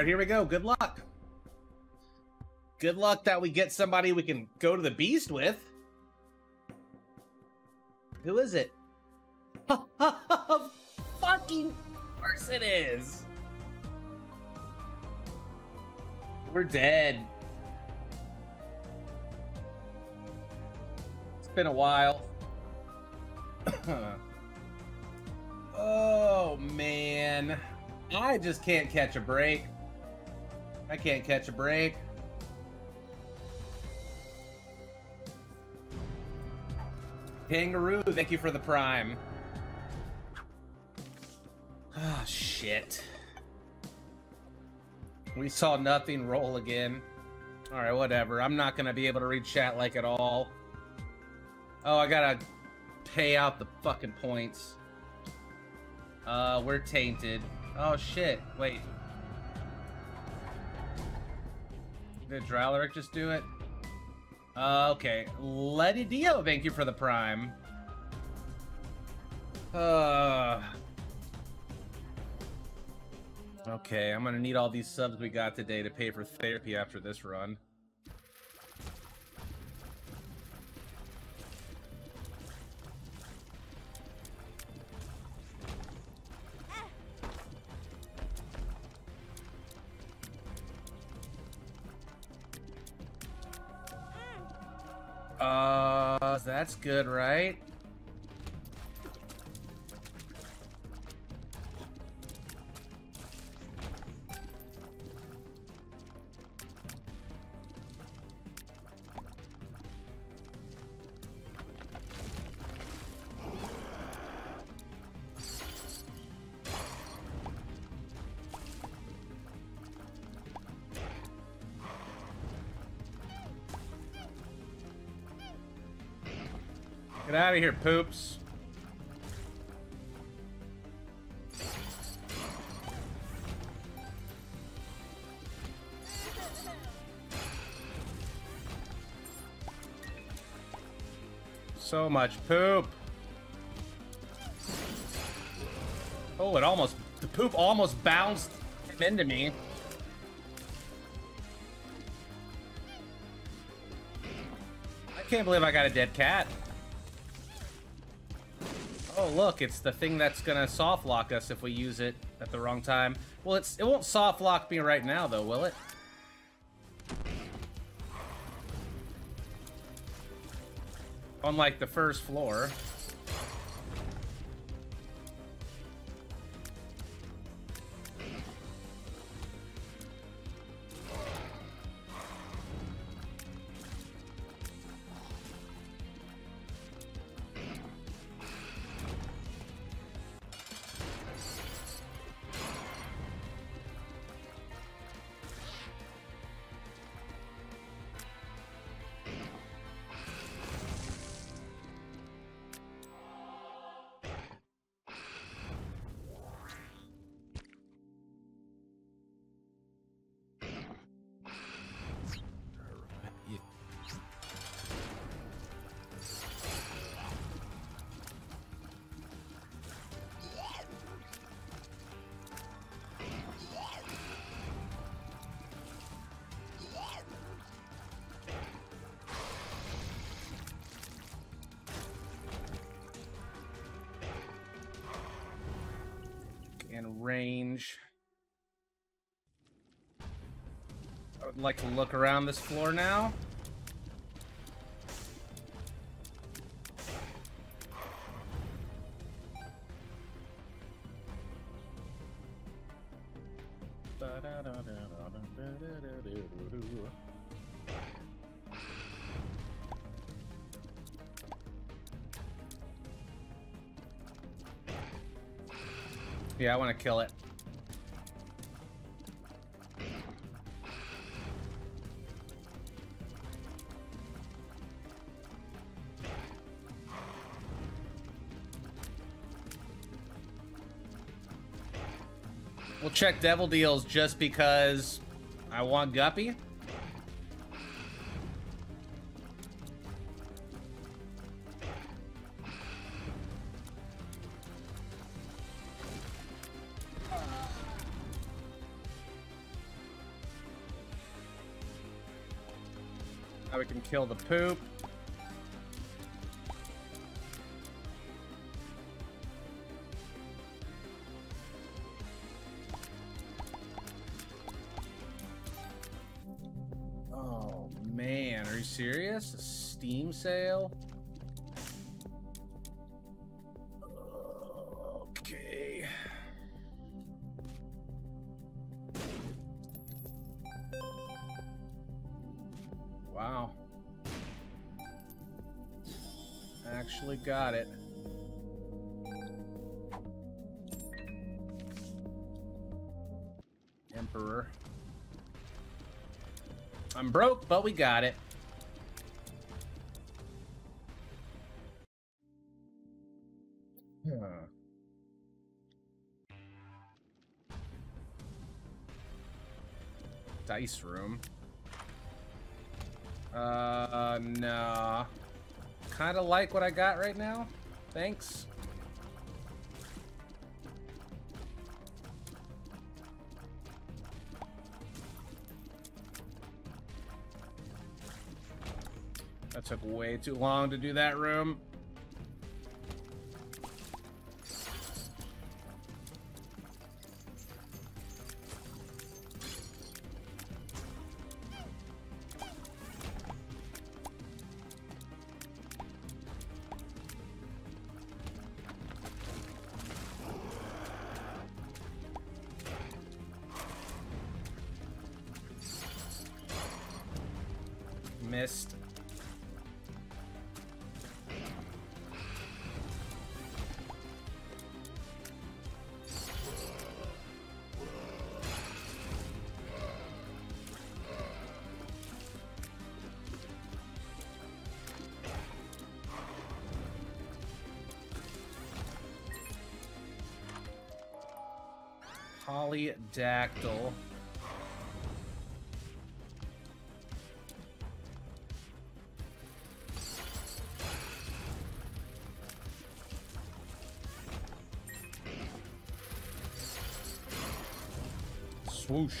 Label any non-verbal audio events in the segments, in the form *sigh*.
right, here we go. Good luck. Good luck that we get somebody we can go to the beast with. Who is it? Fucking course it is. We're dead. It's been a while. *coughs* oh, man. I just can't catch a break. I can't catch a break. Kangaroo, thank you for the prime. Ah, oh, shit. We saw nothing roll again. Alright, whatever. I'm not gonna be able to read chat like at all. Oh, I gotta pay out the fucking points. Uh, we're tainted. Oh shit, wait. Did Dralaric just do it? Uh, okay. Letty Dio, thank you for the prime. Uh... Okay, I'm gonna need all these subs we got today to pay for therapy after this run. Uh, that's good, right? Get out of here, poops. So much poop. Oh, it almost, the poop almost bounced into me. I can't believe I got a dead cat. Look, it's the thing that's gonna soft lock us if we use it at the wrong time. Well, it's it won't soft lock me right now, though, will it? On, like, the first floor. Range. I would like to look around this floor now. Yeah, I want to kill it. We'll check Devil Deals just because I want Guppy. Kill the poop. Emperor. I'm broke, but we got it. Huh. Dice room. Uh, nah. Kind of like what I got right now. Thanks. Took way too long to do that room. Polydactyl. Swoosh.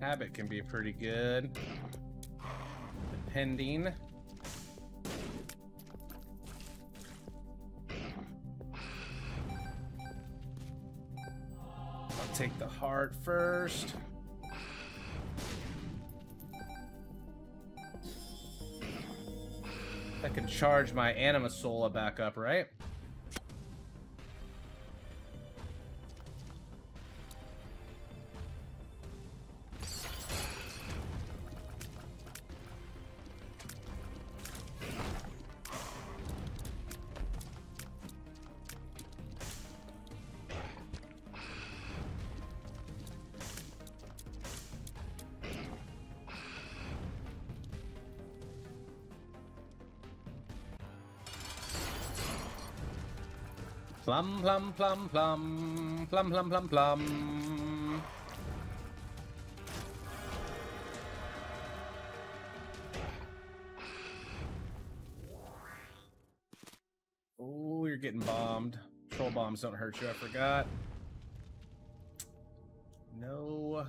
Habit can be pretty good. Depending. I'll take the heart first. I can charge my Anima Sola back up, right? Plum, plum, plum, plum, plum, plum, plum, plum. Oh, you're getting bombed. Troll bombs don't hurt you, I forgot. No.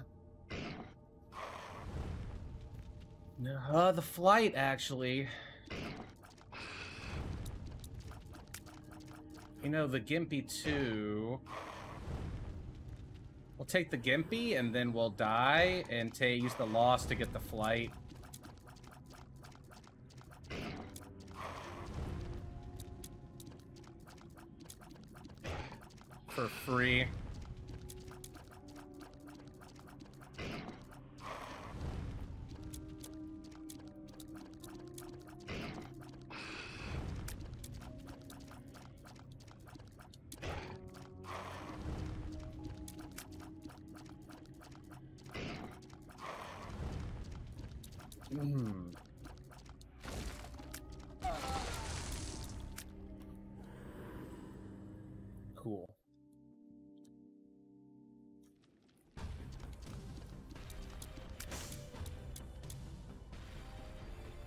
No, uh, the flight, actually. Know, the Gimpy 2... We'll take the Gimpy, and then we'll die, and use the loss to get the flight. For free. Hmm. Cool.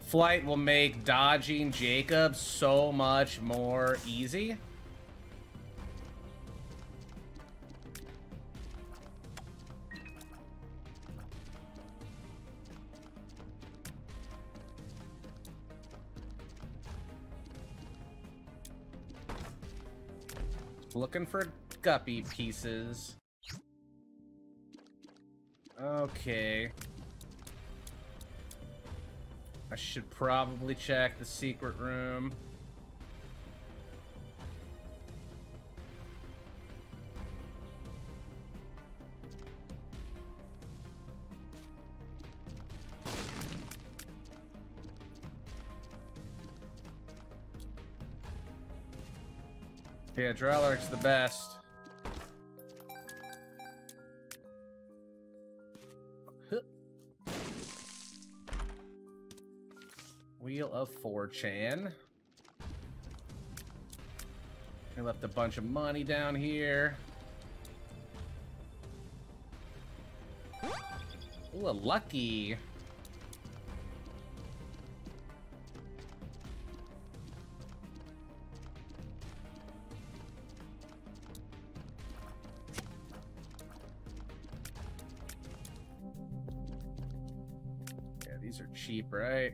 Flight will make dodging Jacob so much more easy. Looking for guppy pieces. Okay. I should probably check the secret room. Drellark's the best. Wheel of 4chan. I left a bunch of money down here. Ooh, a lucky. Cheap, right?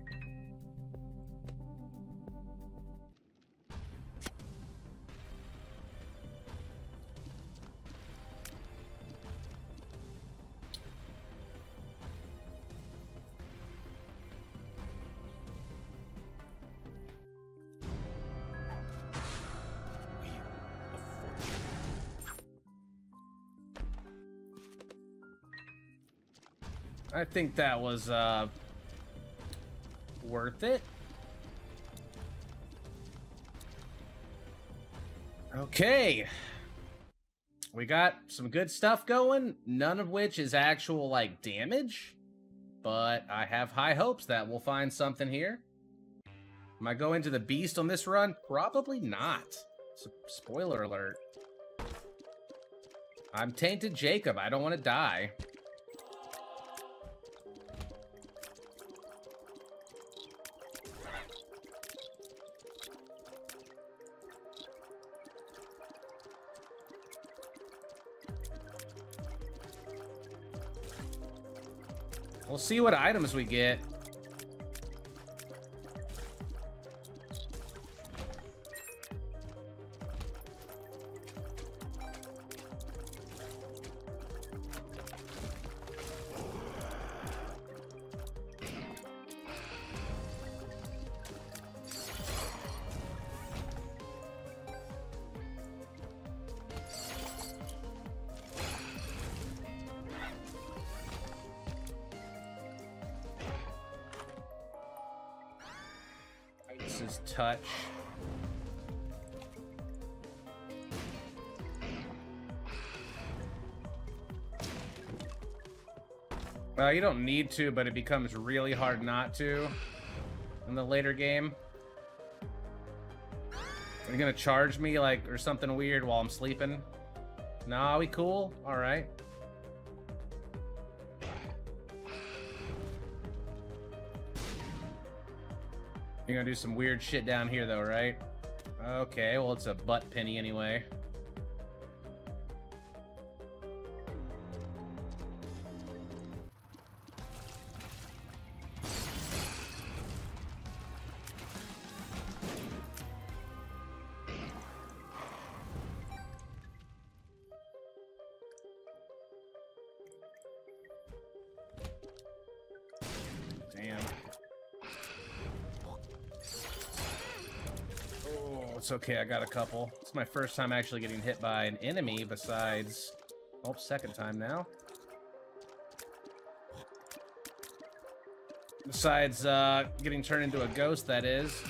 I think that was uh, worth it. Okay. We got some good stuff going, none of which is actual, like, damage. But I have high hopes that we'll find something here. Am I going to the beast on this run? Probably not. Spoiler alert. I'm Tainted Jacob. I don't want to die. We'll see what items we get. Well, you don't need to, but it becomes really hard not to in the later game. Are you gonna charge me, like, or something weird while I'm sleeping? Nah, we cool? Alright. You're gonna do some weird shit down here, though, right? Okay, well, it's a butt penny anyway. Okay. I got a couple. It's my first time actually getting hit by an enemy besides... Oh, second time now. Besides, uh, getting turned into a ghost, that is.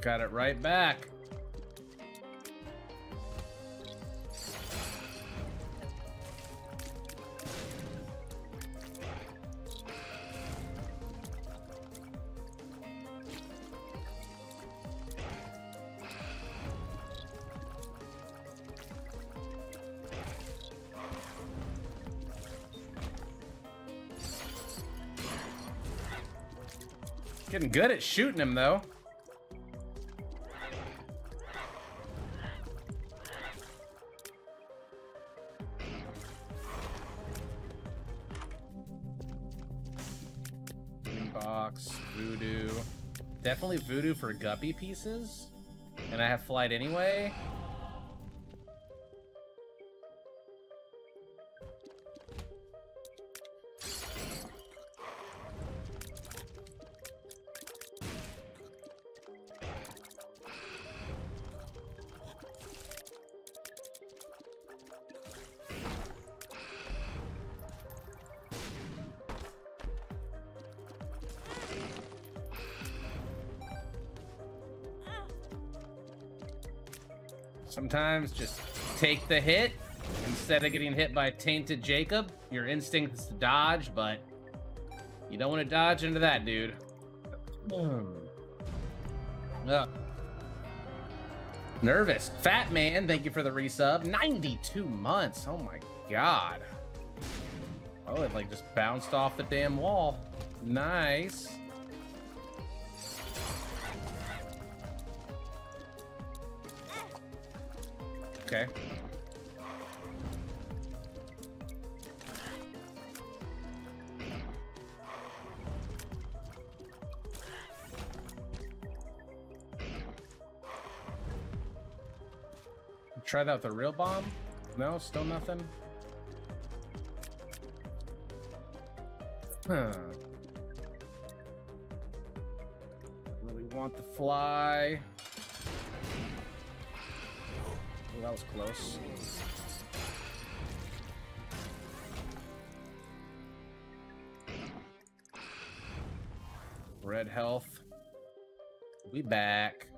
Got it right back. good at shooting him, though. Box, voodoo. Definitely voodoo for guppy pieces. And I have flight anyway. Sometimes just take the hit instead of getting hit by Tainted Jacob. Your instinct is to dodge, but you don't want to dodge into that, dude. Hmm. Ugh. Nervous. Fat man, thank you for the resub. 92 months. Oh my god. Oh, it like just bounced off the damn wall. Nice. Okay. Try that with a real bomb? No, still nothing? Huh. Really want the fly. That was close. Red health. We back.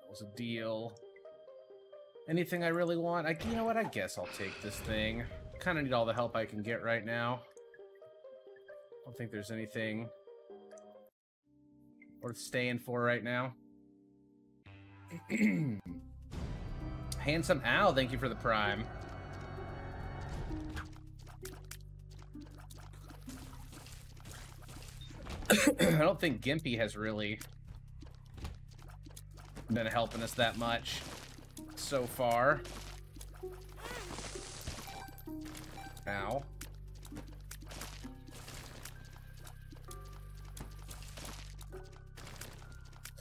That was a deal. Anything I really want? I, you know what? I guess I'll take this thing kind of need all the help I can get right now. I don't think there's anything worth staying for right now. *clears throat* Handsome Al, thank you for the prime. *clears throat* I don't think Gimpy has really been helping us that much so far. Ow.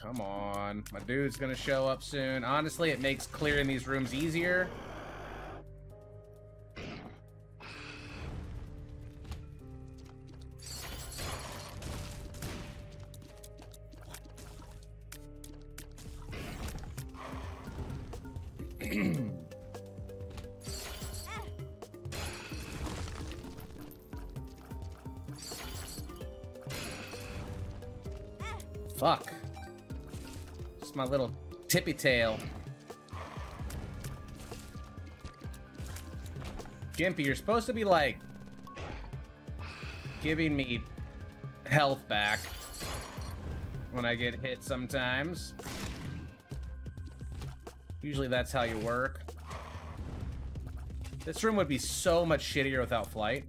Come on. My dude's gonna show up soon. Honestly, it makes clearing these rooms easier. Tippy tail. Gimpy, you're supposed to be like giving me health back when I get hit sometimes. Usually that's how you work. This room would be so much shittier without flight.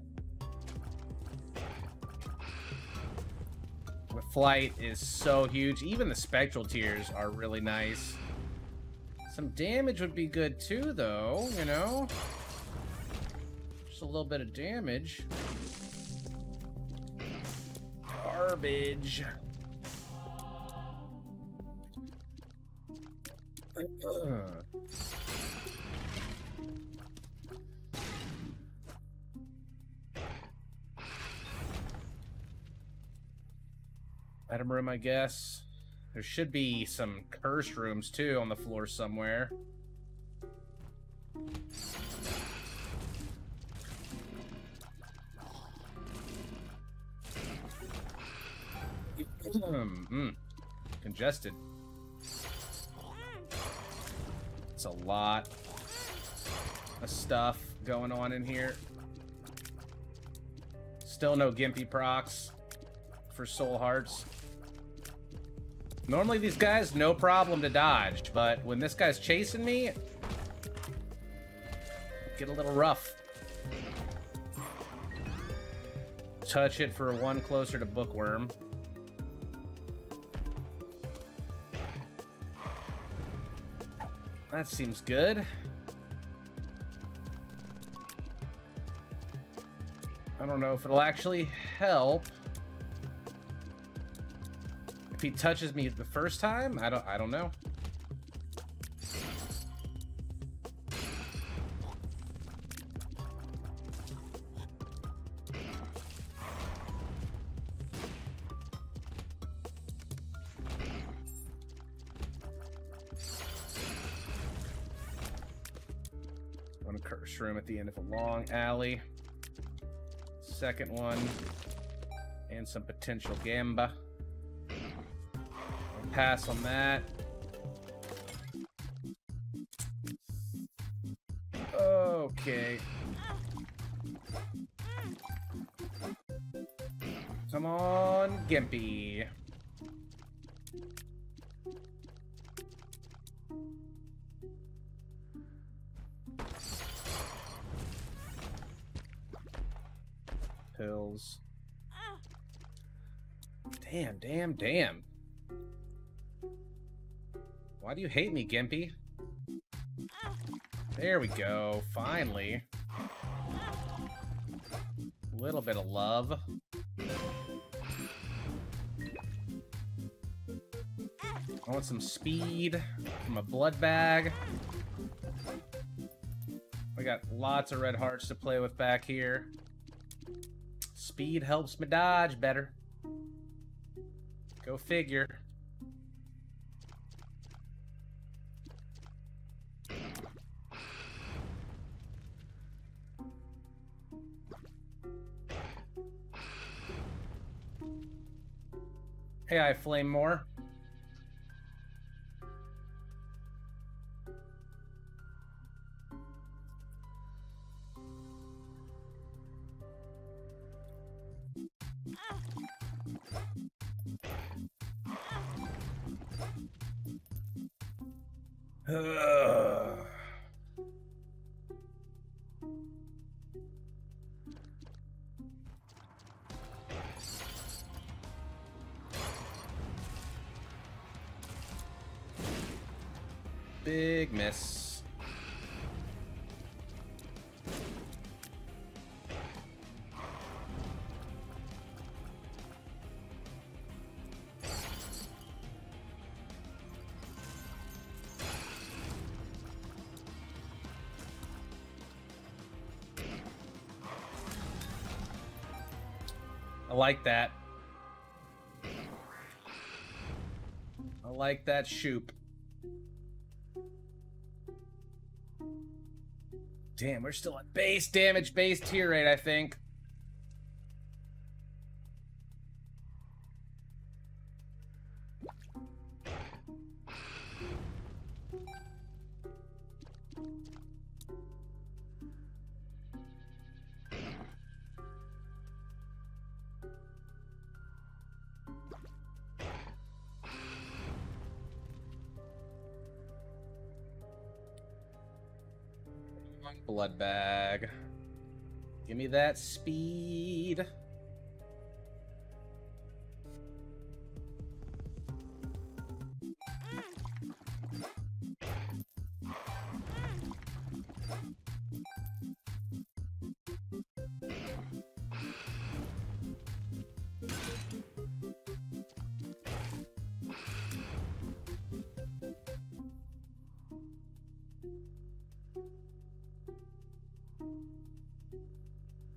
Flight is so huge. Even the spectral tears are really nice. Some damage would be good too, though, you know? Just a little bit of damage. Garbage. *clears throat* Item room, I guess. There should be some cursed rooms, too, on the floor somewhere. mm, congested. It's a lot of stuff going on in here. Still no Gimpy procs for Soul Hearts. Normally these guys, no problem to dodge, but when this guy's chasing me, get a little rough. Touch it for one closer to Bookworm. That seems good. I don't know if it'll actually help. He touches me the first time, I don't I don't know. One curse room at the end of a long alley. Second one. And some potential gamba. Pass on that. Okay. Come on, Gimpy. Pills. Damn, damn, damn. Why do you hate me, Gimpy? There we go, finally. A little bit of love. I want some speed from a blood bag. We got lots of red hearts to play with back here. Speed helps me dodge better. Go figure. Hey, I flame more. Ugh. Big miss. I like that. I like that shoop. Damn, we're still at base damage, base tier rate, I think. Speed.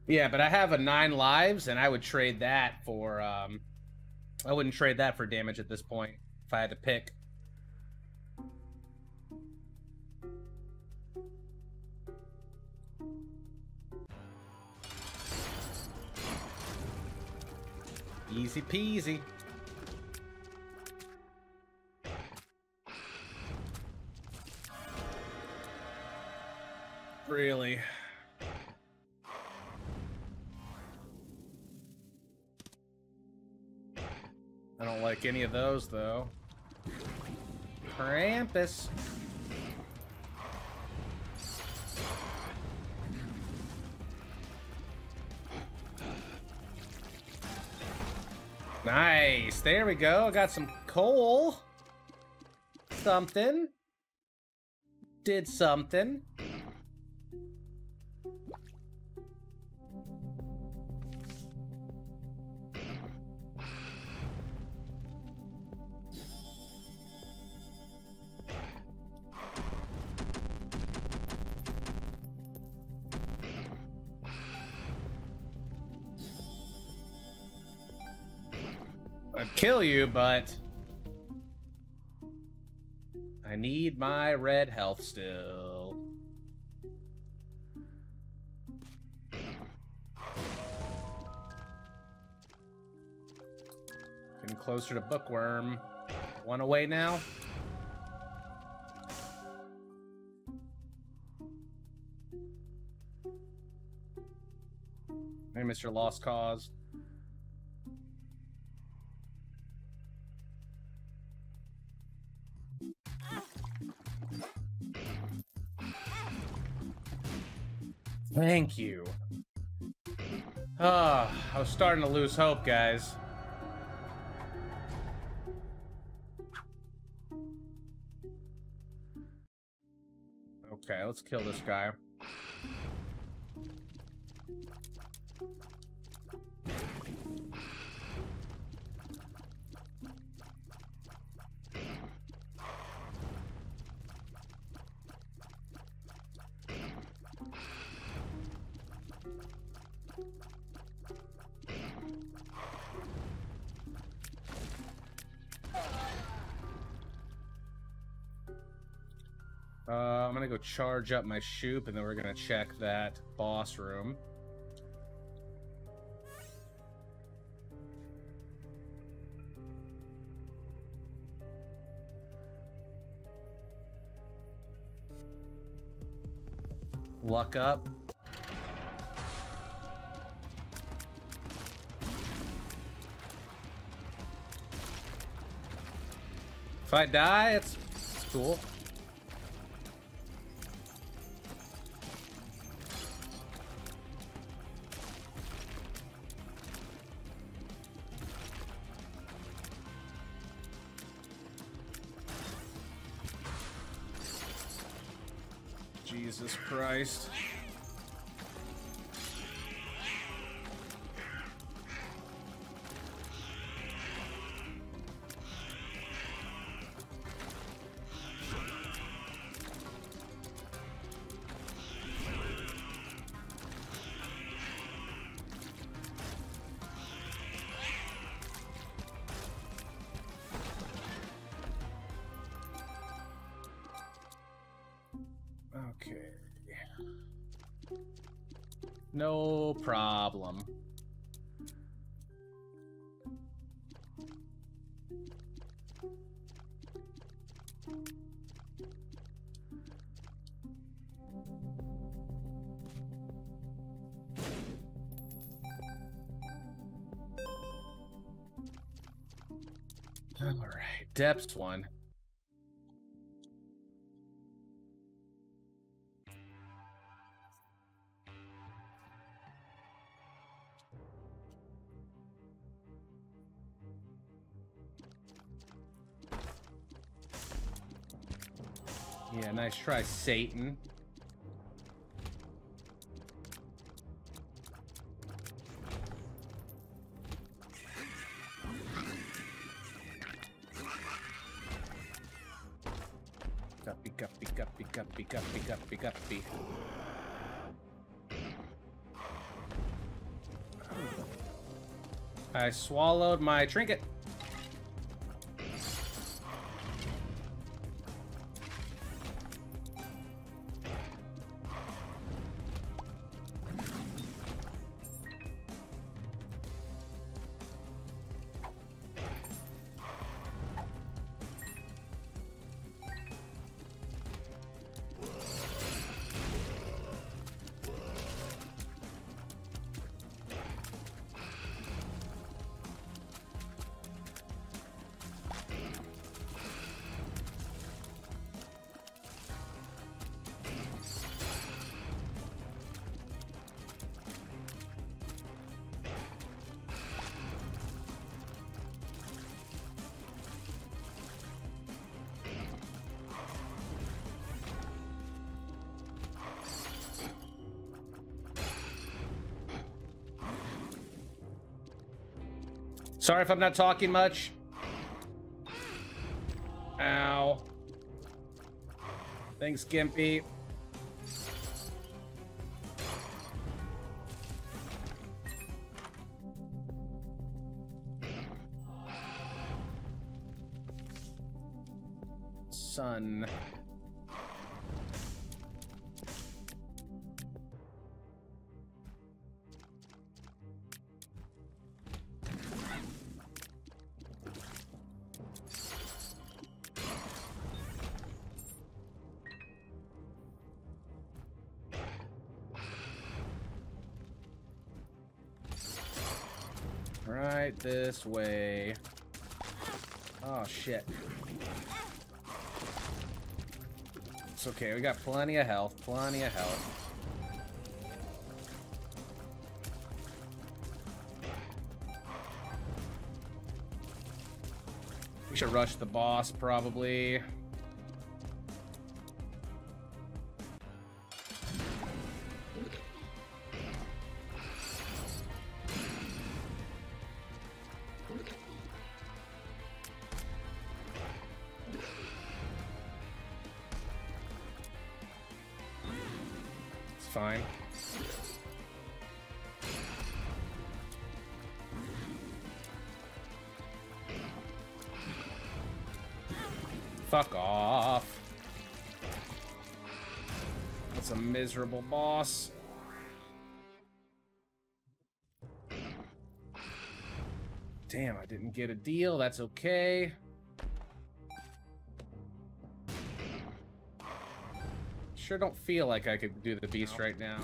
Yeah, but I have a nine lives, and I would trade that for. Um, I wouldn't trade that for damage at this point if I had to pick. Easy peasy. Really? Like any of those, though. Krampus. Nice. There we go. Got some coal. Something. did something. Kill you, but I need my red health still. Getting closer to Bookworm. One away now. Hey, Mr. Lost Cause. Thank you. Ah, I was starting to lose hope, guys. Okay, let's kill this guy. I'm gonna go charge up my shoop, and then we're gonna check that boss room. Luck up. If I die, it's, it's cool. All right, depths one. Yeah, nice try, Satan. Swallowed my trinket. Sorry if I'm not talking much. Ow. Thanks, Gimpy. Sun. Way. Oh, shit. It's okay, we got plenty of health, plenty of health. We should rush the boss, probably. Miserable boss. Damn, I didn't get a deal. That's okay. Sure don't feel like I could do the beast right now.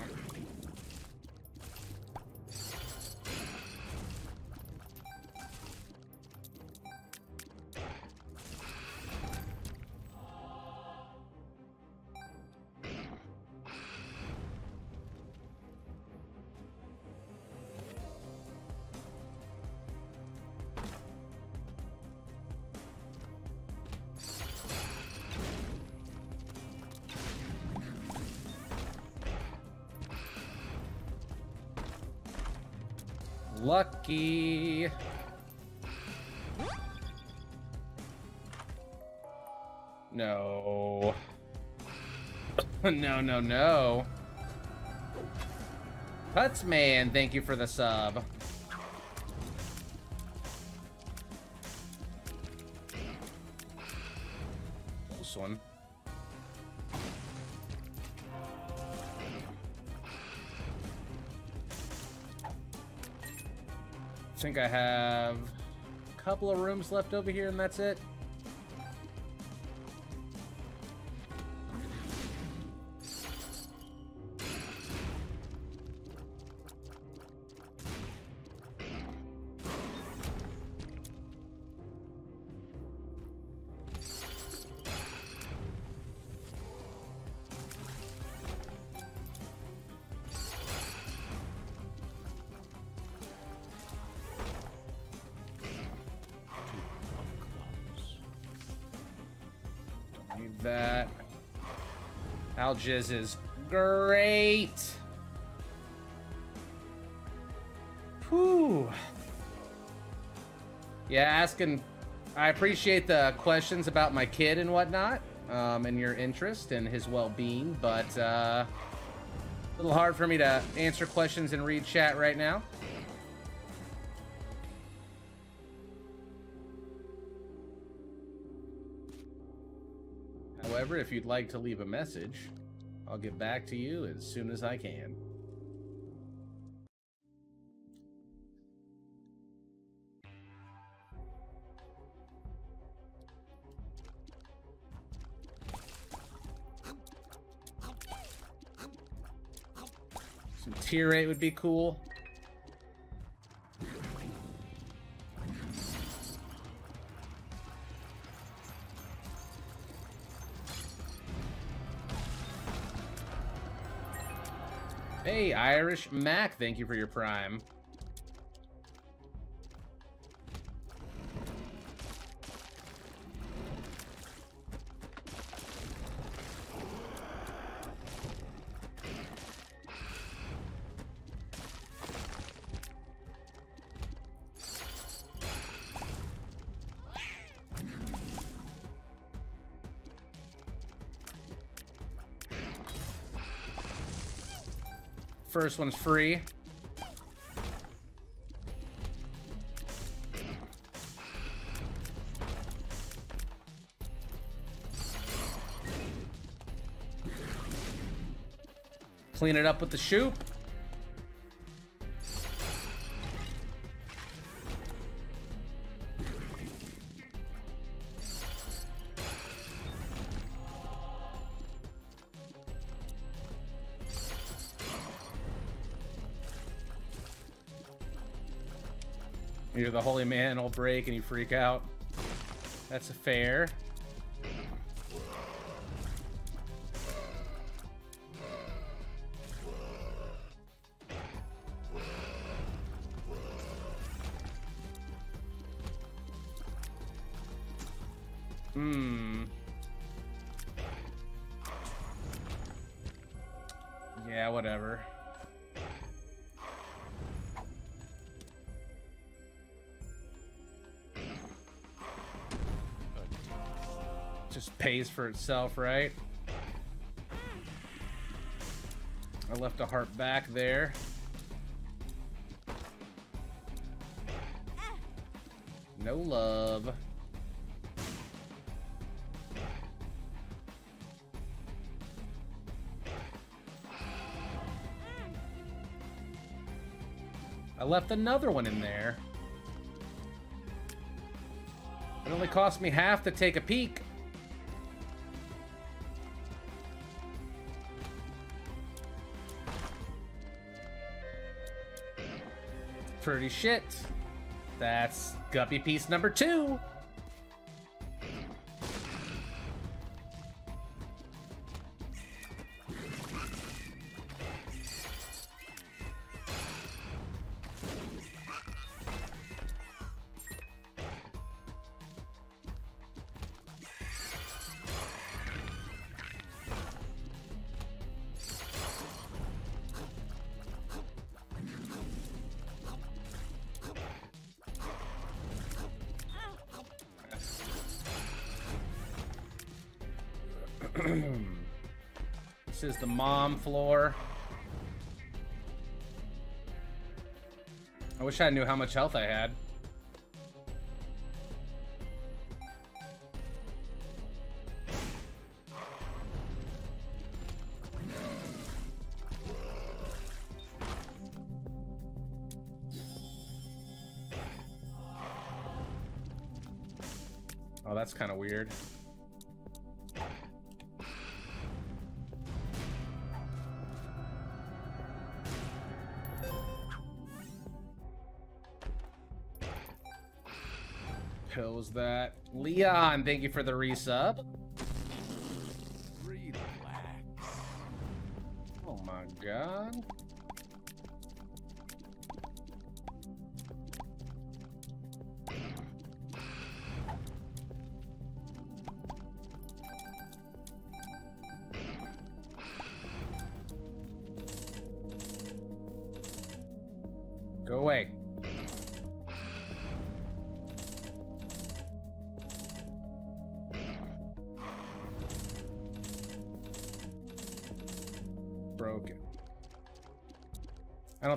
Lucky. *laughs* No. no, no, no. Putzman, thank you for the sub. Think I have a couple of rooms left over here and that's it. Algiz is great. Whew. Yeah, asking. I appreciate the questions about my kid and whatnot, um, and your interest and his well-being, but uh, a little hard for me to answer questions and read chat right now. However, if you'd like to leave a message, I'll get back to you as soon as I can. Some tier 8 would be cool. Hey, Irish Mac, thank you for your prime. First one's free. Clean it up with the shoop. The Holy Mantle will break and you freak out. That's fair. Hmm. Yeah, whatever. Pays for itself, right? I left a heart back there. No love. I left another one in there. It only cost me half to take a peek. Pretty shit. That's guppy piece number two. Mom floor. I wish I knew how much health I had. Oh, that's kind of weird. That. Leon, thank you for the resub. Relax. Oh my god.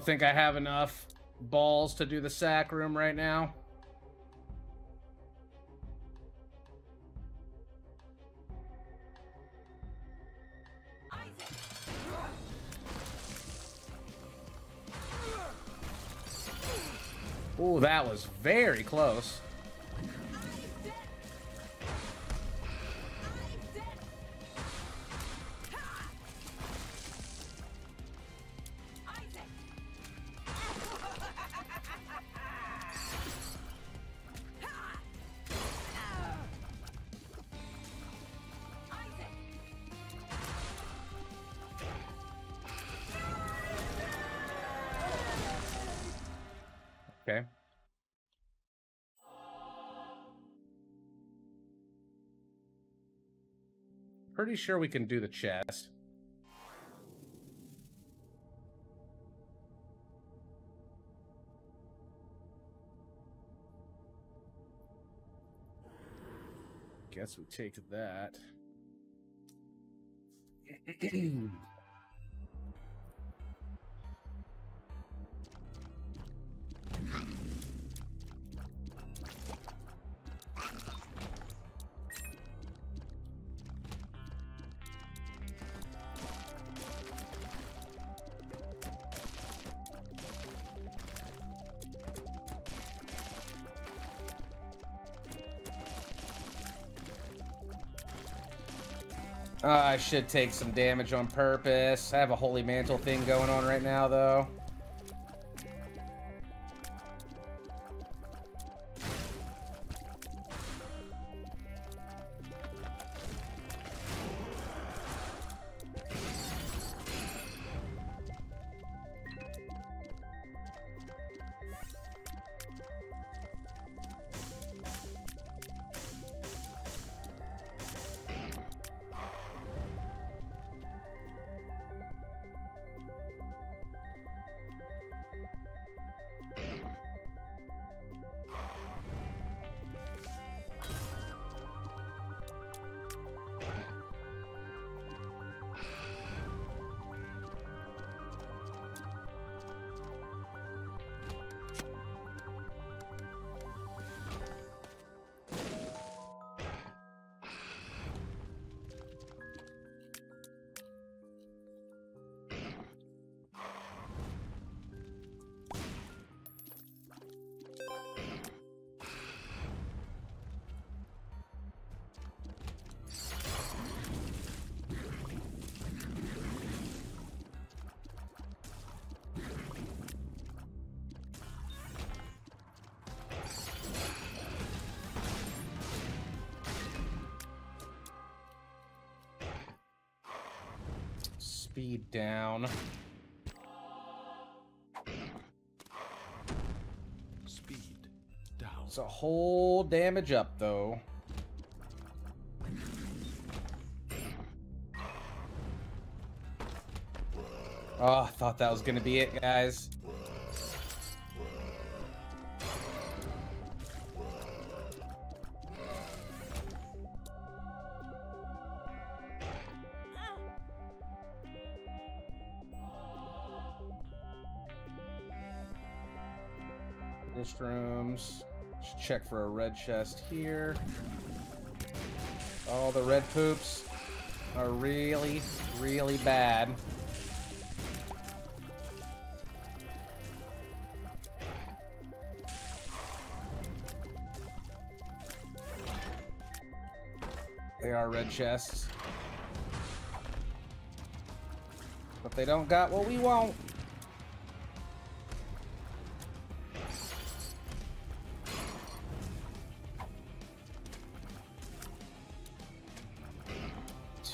Think I have enough balls to do the sack room right now. Ooh, that was very close. Pretty sure we can do the chest. Guess we take that. *clears throat* should take some damage on purpose. I have a Holy Mantle thing going on right now, though. Speed down. Speed down. It's a whole damage up, though. Oh, I thought that was gonna be it, guys. For a red chest here. All the red poops are really, really bad. They are red chests. But they don't got what we want.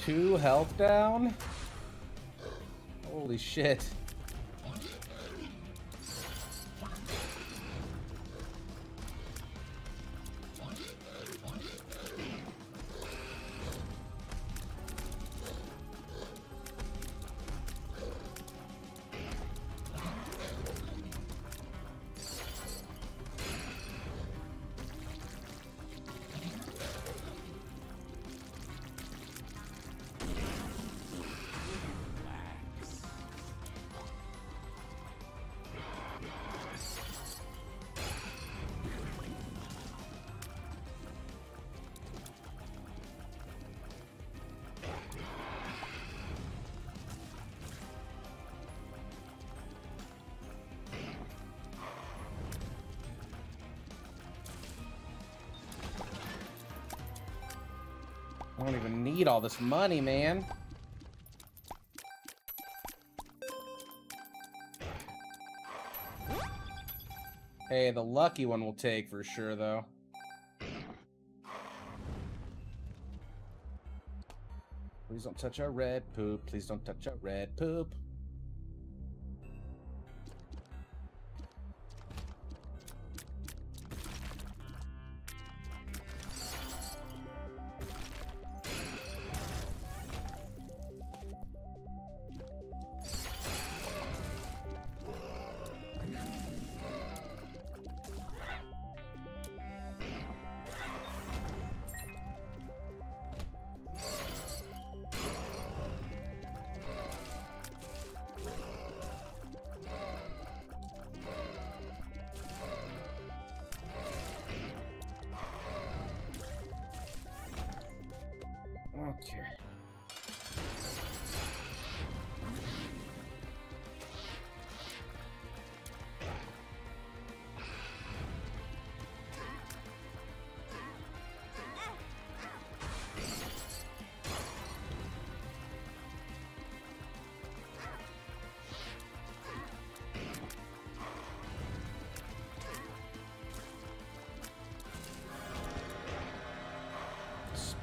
Two health down? Holy shit. I don't even need all this money, man. Hey, the lucky one will take for sure, though. Please don't touch our red poop. Please don't touch our red poop.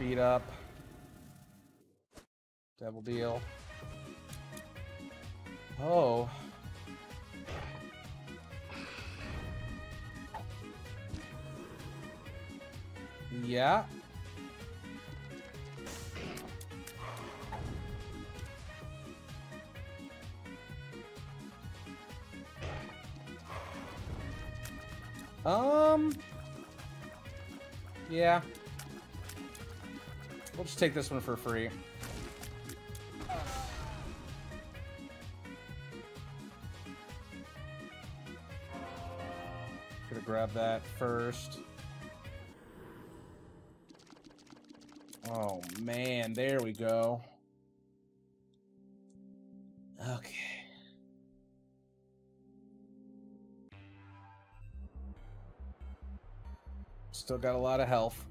Speed up. Double deal. Oh. Just take this one for free. Gonna grab that first. Oh man, there we go. Okay. Still got a lot of health.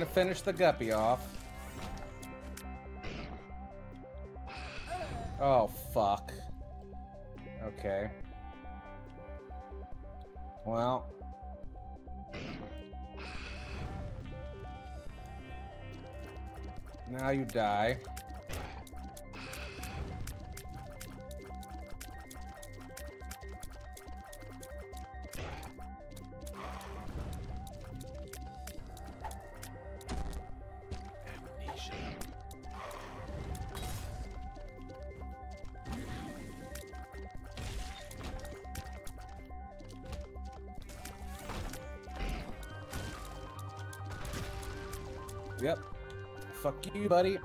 Trying to finish the guppy off. Oh, fuck. Okay. Well. Now you die. Buddy.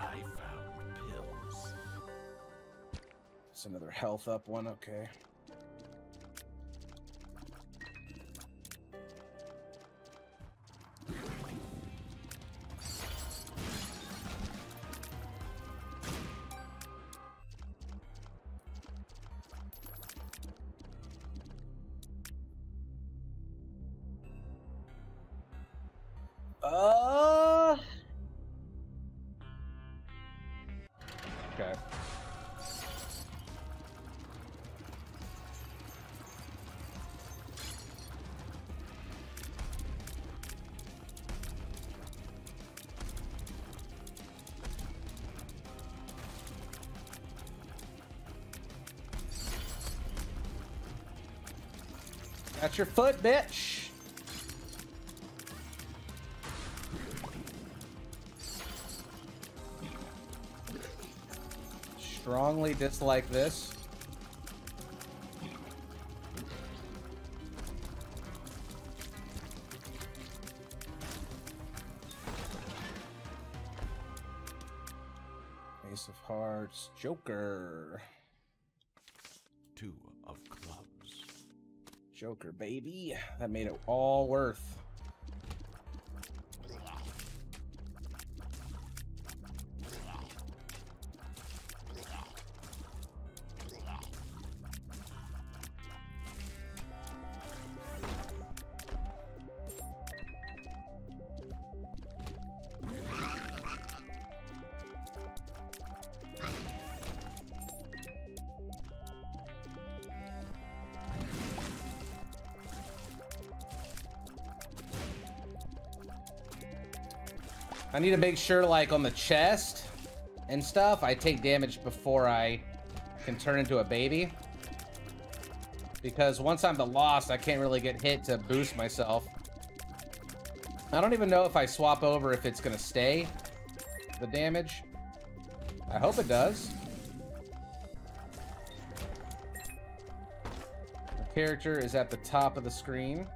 I found pills. It's another health up one, okay. Your foot, bitch. Strongly dislike this. Ace of Hearts, Joker. Two. Joker, baby. That made it all worth. Need to make sure, like, on the chest and stuff, I take damage before I can turn into a baby. Because once I'm the lost, I can't really get hit to boost myself. I don't even know if I swap over if it's gonna stay, the damage. I hope it does. The character is at the top of the screen.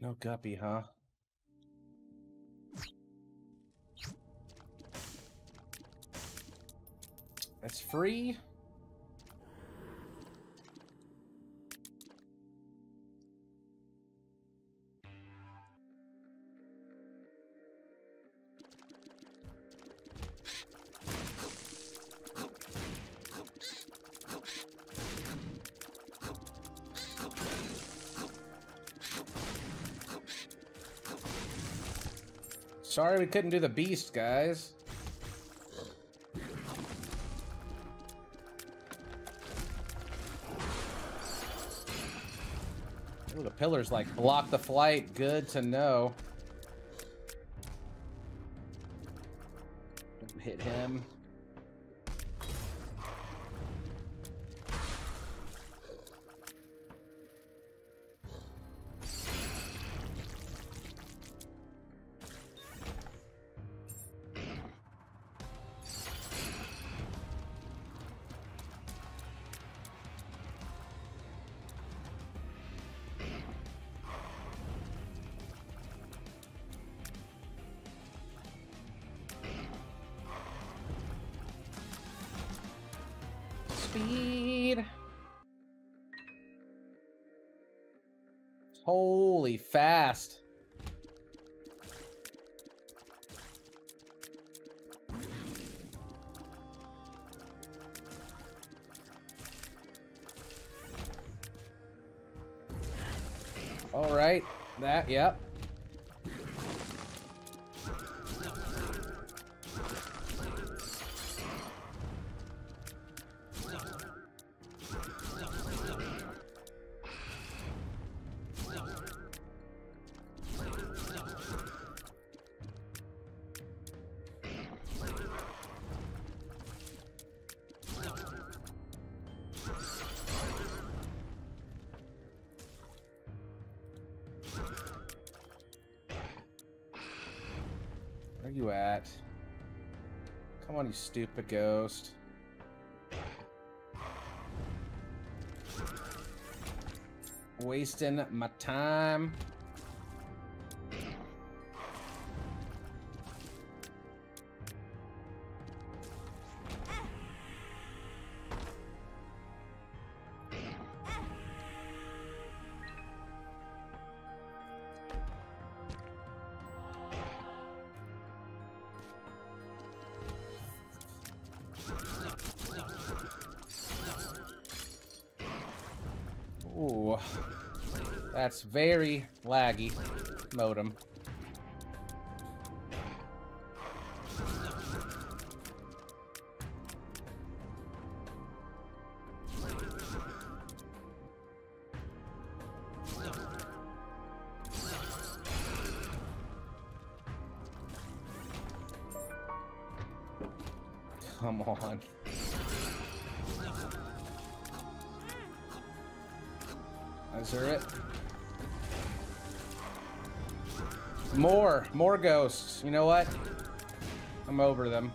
No guppy, huh? That's free. Sorry we couldn't do the beast, guys. Ooh, the pillars like block the flight. Good to know. You at? Come on, you stupid ghost. Wasting my time. That's very laggy, modem. More, ghosts. You know what? I'm over them.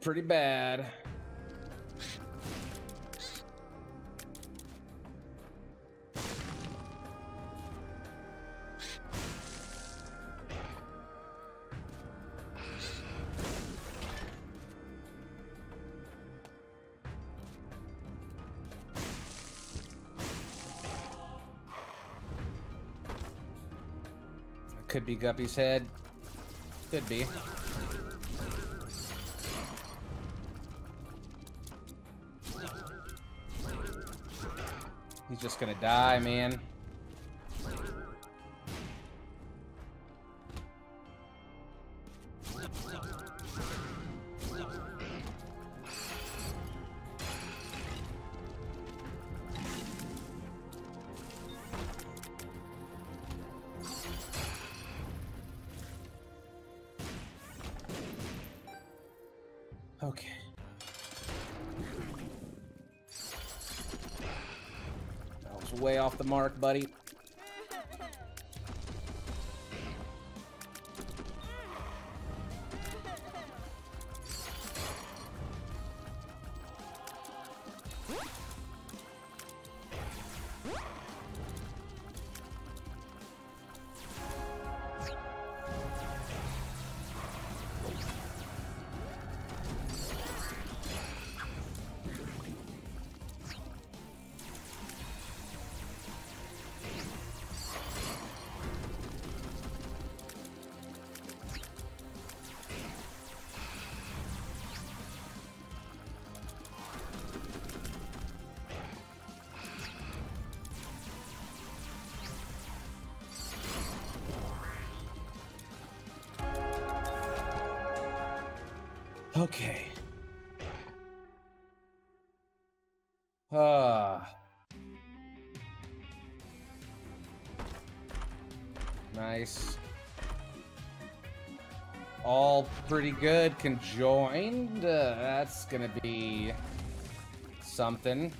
Pretty bad. Could be Guppy's head. Could be. He's just gonna die, man. Okay. Ah. Nice. All pretty good. Conjoined. Uh, that's gonna be something.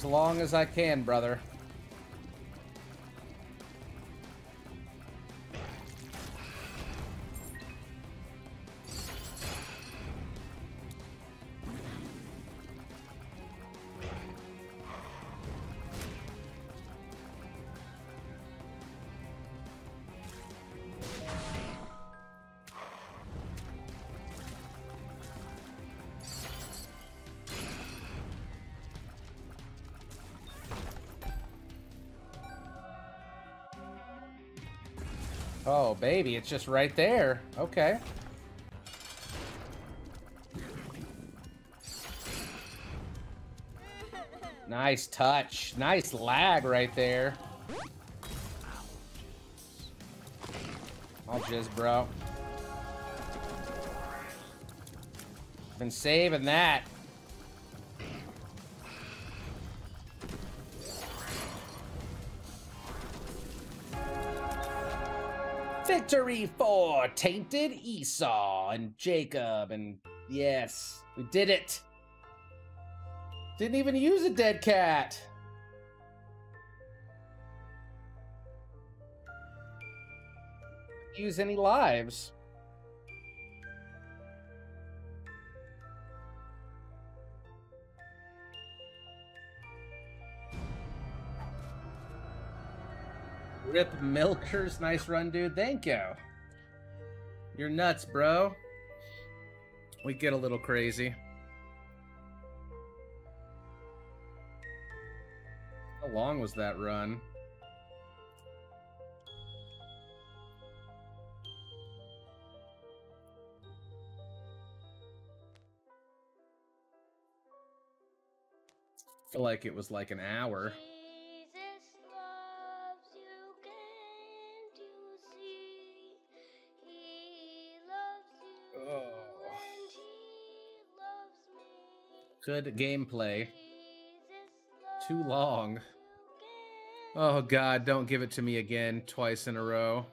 As long as I can, brother. Baby, it's just right there. Okay. Nice touch. Nice lag right there. Algiz, bro. Been saving that. Victory for Tainted Esau and Jacob, and yes, we did it. Didn't even use a dead cat. Use any lives. Rip Milkers, nice run, dude. Thank you. You're nuts, bro. We get a little crazy. How long was that run? feel like it was like an hour. Good gameplay. Too long. Oh god, don't give it to me again twice in a row.